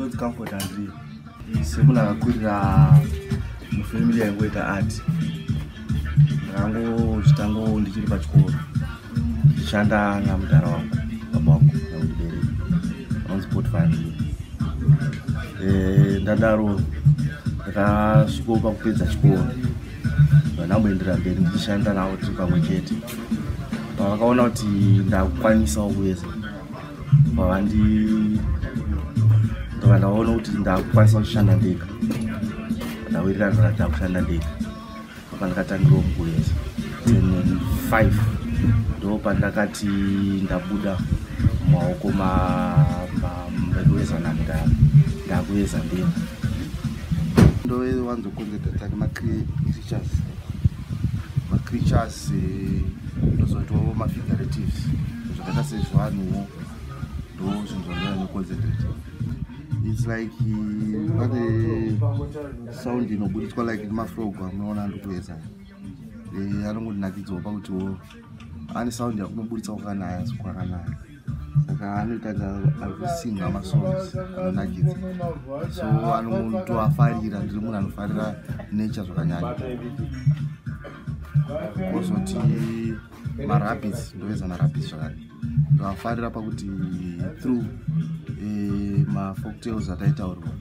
ndonzi comfort andri semunhu akakurira mufamily yaingoita art. Ndakangozvitango ndichiri pachikoro ndichishanda namudhara wangu baba wangu naundibereki anonzi potfandri ndadaro ndakasvikawo pakupedza chikoro vanamboendera mberi ndichishanda navo tiri pamwe chete. Pavakaona kuti ndakukwanisawo kuweza pavandi ndobva ndaona kuti ndakukwanisa kushanda ndega ndawirirana kana ndakushanda ndega pandakatangirawo mukuveza 5 ndo pandakati ndabuda mumaoko mekuveza namudara ndakuveza ndega ndowanzokonzentrata nemacreatures macreatures ndozoitawo mafiguratives zvakaita sezvanhuwo ndo zvinhu zvandova neconcentrate its like pane sound inobuditswa like nemafrog amunoona ndikuedza anongodinakidzawo pakutiwo ane sound yakunobuditsa kwakanaya kwakanaya saka anoitanga ari kusinga masongs anonakidza so anotoafarira ndiri munhu anofarira nature zvakanyanya kozoti marabits ndoveza marabits zvakare. Ndoafarira pakuti through mafolktales ataitaurirwa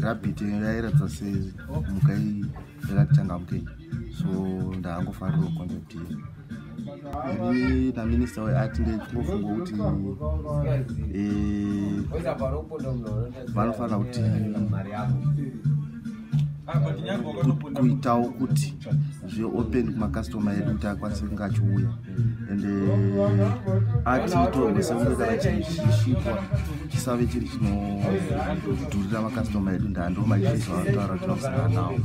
rabit yairatidza semhuka yakatichangamukei so ndaangofarirawo concept iyi ini naminista weart ndechingofungwa kuti vanofanira kuti kuitawo kuti zveopen kumakastoma edu kuti akwanise kunge achiuya. Ende ati itorwe sekunge kana chinhu chichishipwa chisave chiri chinodhurira makastoma edu ndando maishizo anotaura kuti vakusangana nawo.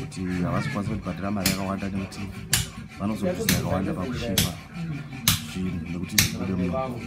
Kuti havasi kwanisa kutibhadhira mari yakawanda nekuti vanozobvisa yakawanda pakushipa zvinhu nekuti zvibude munhu